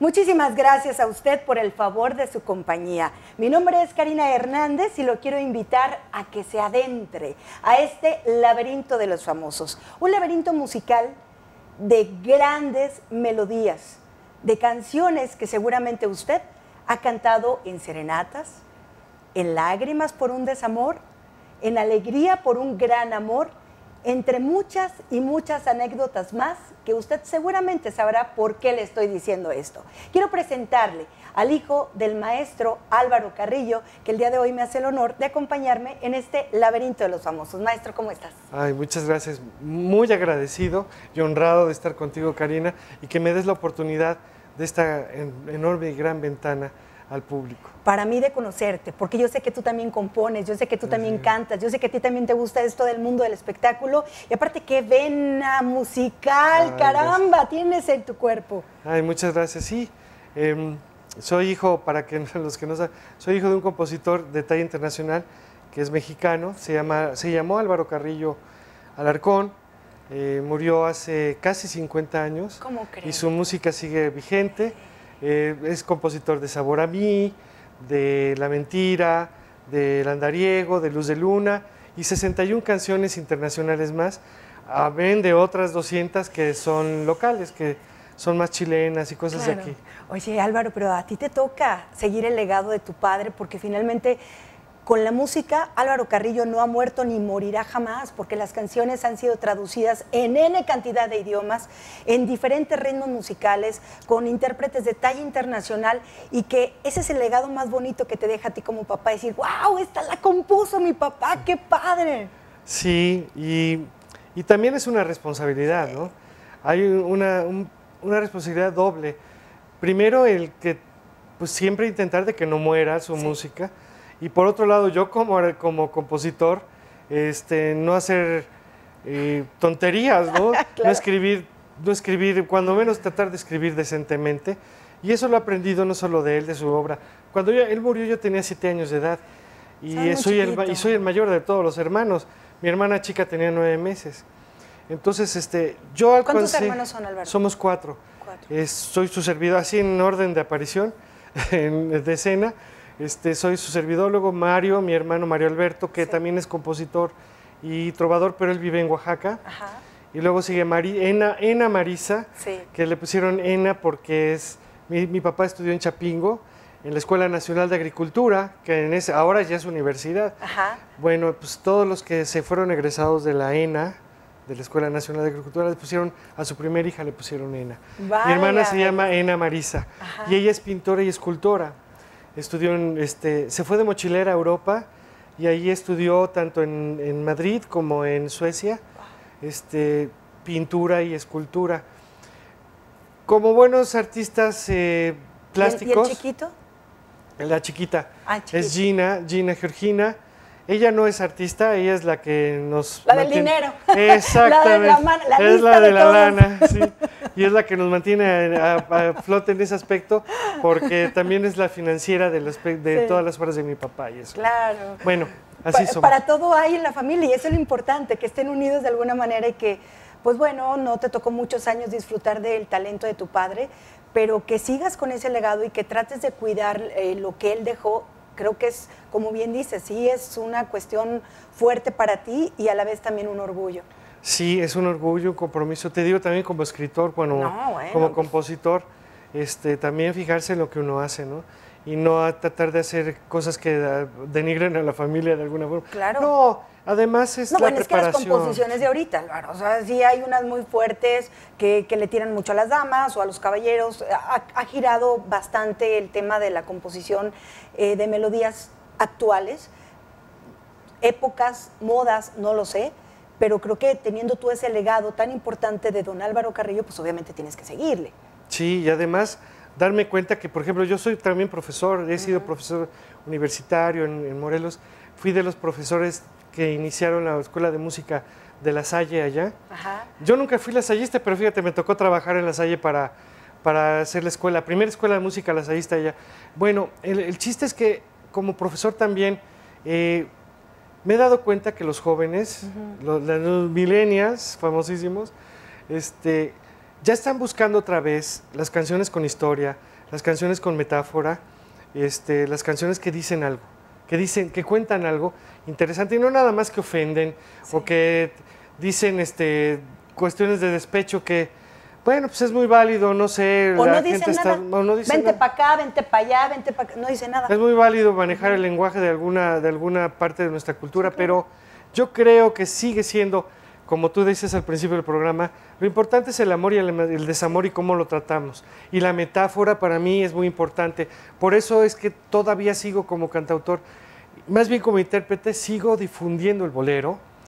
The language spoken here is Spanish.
Muchísimas gracias a usted por el favor de su compañía. Mi nombre es Karina Hernández y lo quiero invitar a que se adentre a este laberinto de los famosos. Un laberinto musical de grandes melodías, de canciones que seguramente usted ha cantado en serenatas, en lágrimas por un desamor, en alegría por un gran amor entre muchas y muchas anécdotas más que usted seguramente sabrá por qué le estoy diciendo esto. Quiero presentarle al hijo del maestro Álvaro Carrillo, que el día de hoy me hace el honor de acompañarme en este laberinto de los famosos. Maestro, ¿cómo estás? Ay, muchas gracias. Muy agradecido y honrado de estar contigo, Karina, y que me des la oportunidad de esta enorme y gran ventana al público? Para mí de conocerte, porque yo sé que tú también compones, yo sé que tú también cantas, yo sé que a ti también te gusta esto del mundo del espectáculo y aparte qué vena musical, caramba, tienes en tu cuerpo. Ay, muchas gracias. Sí, em, soy hijo, para que los que no saben, soy hijo de un compositor de talla internacional que es mexicano, se, llama, se llamó Álvaro Carrillo Alarcón, eh, murió hace casi 50 años ¿Cómo crees? y su música sigue vigente. Eh, es compositor de Sabor a mí, de La Mentira, de Andariego, de Luz de Luna y 61 canciones internacionales más, amén de otras 200 que son locales, que son más chilenas y cosas de aquí. Oye Álvaro, pero a ti te toca seguir el legado de tu padre porque finalmente con la música, Álvaro Carrillo no ha muerto ni morirá jamás, porque las canciones han sido traducidas en N cantidad de idiomas, en diferentes ritmos musicales, con intérpretes de talla internacional, y que ese es el legado más bonito que te deja a ti como papá, decir, wow, esta la compuso mi papá, qué padre. Sí, y, también es una responsabilidad, ¿no? Hay una, una responsabilidad doble. Primero, el que pues siempre intentar de que no muera su música, y por otro lado, yo como, como compositor, este, no hacer eh, tonterías, ¿no? No escribir, no escribir, cuando menos tratar de escribir decentemente. Y eso lo he aprendido no solo de él, de su obra. Cuando él murió yo tenía siete años de edad y soy, el, y soy el mayor de todos los hermanos. Mi hermana chica tenía nueve meses. Entonces, este, yo ¿Cuántos hermanos son, Alberto? Somos cuatro. soy su servidor, así en orden de aparición, en, de escena. Este, soy su servidólogo, Mario, mi hermano Mario Alberto, que también es compositor y trovador, pero él vive en Oaxaca. Y luego sigue Mari, Ena, Ena Marisa, que le pusieron Ena porque es mi, papá estudió en Chapingo, en la Escuela Nacional de Agricultura, que en ese, ahora ya es universidad. Bueno, pues todos los que se fueron egresados de la ENA, de la Escuela Nacional de Agricultura, le pusieron a su primera hija le pusieron Ena. Mi hermana se llama Ena Marisa y ella es pintora y escultora estudió en, este, se fue de mochilera a Europa y ahí estudió tanto en, Madrid como en Suecia este, pintura y escultura. Como buenos artistas eh, plásticos. ¿Y el, chiquito? La chiquita. Ah, es Gina, Gina Georgina. Ella no es artista, ella es la que nos... La del dinero. Exactamente. la de la, es la de, la lana, sí. Y es la que nos mantiene a, flote en ese aspecto, porque también es la financiera de, de todas las obras de mi papá y eso. Claro. Bueno, así somos. Para todo hay en la familia y eso es lo importante, que estén unidos de alguna manera y que, pues bueno, no te tocó muchos años disfrutar del talento de tu padre, pero que sigas con ese legado y que trates de cuidar eh, lo que él dejó creo que es, como bien dices, sí es una cuestión fuerte para ti y a la vez también un orgullo. Sí, es un orgullo, un compromiso. Te digo también como escritor, bueno, como pues compositor, este, también fijarse en lo que uno hace, ¿no? Y no tratar de hacer cosas que denigren a la familia de alguna forma. Claro. No, Además es no, la bueno, es que las composiciones de ahorita, Álvaro, o sea, sí hay unas muy fuertes que, le tiran mucho a las damas o a los caballeros. Ha, girado bastante el tema de la composición eh, de melodías actuales, épocas, modas, no lo sé, pero creo que teniendo tú ese legado tan importante de don Álvaro Carrillo, pues obviamente tienes que seguirle. Sí, y además darme cuenta que, por ejemplo, yo soy también profesor, he sido profesor universitario en, en Morelos, fui de los profesores que iniciaron la escuela de música de La Salle allá. Yo nunca fui lasallista, pero fíjate, me tocó trabajar en La Salle para, para hacer la escuela, primera escuela de música lasallista allá. Bueno, el, chiste es que como profesor también eh, me he dado cuenta que los jóvenes, los, millennials famosísimos, este, ya están buscando otra vez las canciones con historia, las canciones con metáfora, este, las canciones que dicen algo, que dicen, que cuentan algo interesante y no nada más que ofenden o que dicen este, cuestiones de despecho que, bueno, pues es muy válido, no sé. O no dice nada. vente para acá, vente para allá, vente para acá, no dice nada. Es muy válido manejar el lenguaje de alguna, de alguna parte de nuestra cultura, pero yo creo que sigue siendo, como tú dices al principio del programa, lo importante es el amor y el, desamor y cómo lo tratamos. Y la metáfora para mí es muy importante. Por eso es que todavía sigo como cantautor, más bien como intérprete, sigo difundiendo el bolero